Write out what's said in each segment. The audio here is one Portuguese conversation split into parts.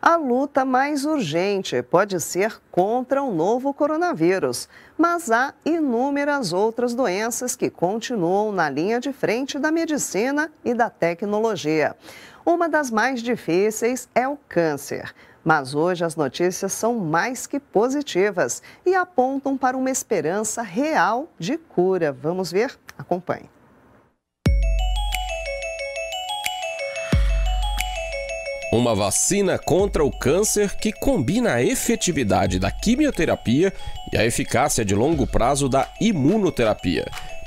A luta mais urgente pode ser contra o novo coronavírus, mas há inúmeras outras doenças que continuam na linha de frente da medicina e da tecnologia. Uma das mais difíceis é o câncer. Mas hoje as notícias são mais que positivas e apontam para uma esperança real de cura. Vamos ver? Acompanhe. Uma vacina contra o câncer que combina a efetividade da quimioterapia e a eficácia de longo prazo da imunoterapia.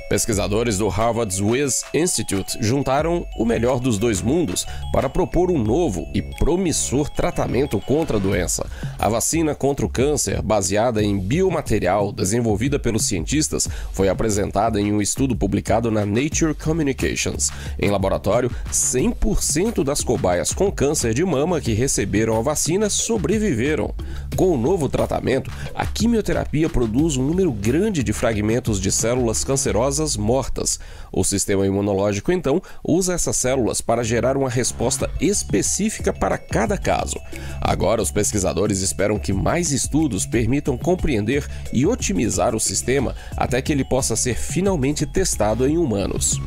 Pesquisadores do Harvard Swiss Institute juntaram o melhor dos dois mundos para propor um novo e promissor tratamento contra a doença. A vacina contra o câncer, baseada em biomaterial desenvolvida pelos cientistas, foi apresentada em um estudo publicado na Nature Communications. Em laboratório, 100% das cobaias com câncer de mama que receberam a vacina sobreviveram. Com o novo tratamento, a quimioterapia produz um número grande de fragmentos de células cancerosas mortas. O sistema imunológico, então, usa essas células para gerar uma resposta específica para cada caso. Agora, os pesquisadores esperam que mais estudos permitam compreender e otimizar o sistema até que ele possa ser finalmente testado em humanos.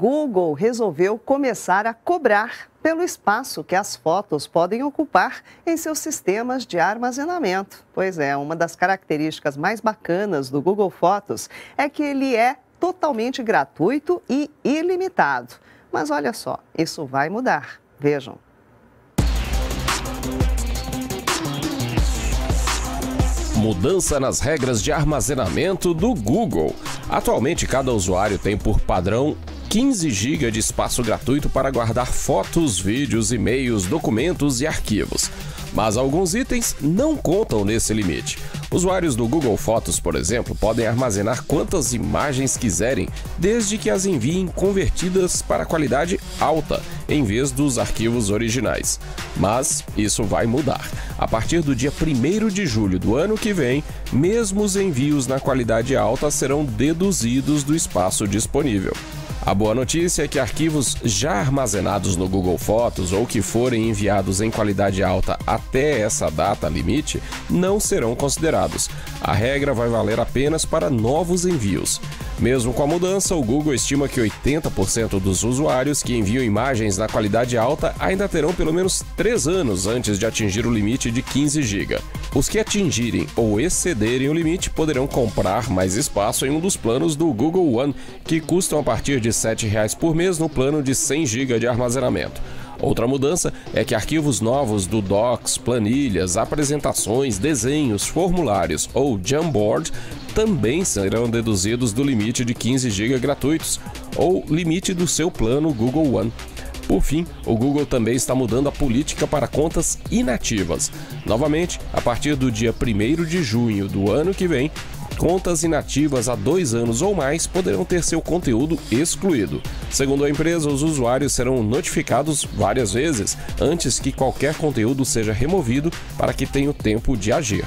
Google resolveu começar a cobrar pelo espaço que as fotos podem ocupar em seus sistemas de armazenamento. Pois é, uma das características mais bacanas do Google Fotos é que ele é totalmente gratuito e ilimitado. Mas olha só, isso vai mudar. Vejam. Mudança nas regras de armazenamento do Google. Atualmente, cada usuário tem por padrão 15 GB de espaço gratuito para guardar fotos, vídeos, e-mails, documentos e arquivos. Mas alguns itens não contam nesse limite. Usuários do Google Fotos, por exemplo, podem armazenar quantas imagens quiserem, desde que as enviem convertidas para qualidade alta, em vez dos arquivos originais. Mas isso vai mudar. A partir do dia 1 de julho do ano que vem, mesmo os envios na qualidade alta serão deduzidos do espaço disponível. A boa notícia é que arquivos já armazenados no Google Fotos ou que forem enviados em qualidade alta até essa data limite não serão considerados. A regra vai valer apenas para novos envios. Mesmo com a mudança, o Google estima que 80% dos usuários que enviam imagens na qualidade alta ainda terão pelo menos 3 anos antes de atingir o limite de 15 GB. Os que atingirem ou excederem o limite poderão comprar mais espaço em um dos planos do Google One, que custam a partir de R$ 7,00 por mês no plano de 100 GB de armazenamento. Outra mudança é que arquivos novos do Docs, planilhas, apresentações, desenhos, formulários ou Jamboard também serão deduzidos do limite de 15 GB gratuitos ou limite do seu plano Google One. Por fim, o Google também está mudando a política para contas inativas. Novamente, a partir do dia 1 de junho do ano que vem, contas inativas há dois anos ou mais poderão ter seu conteúdo excluído. Segundo a empresa, os usuários serão notificados várias vezes antes que qualquer conteúdo seja removido para que tenha o tempo de agir.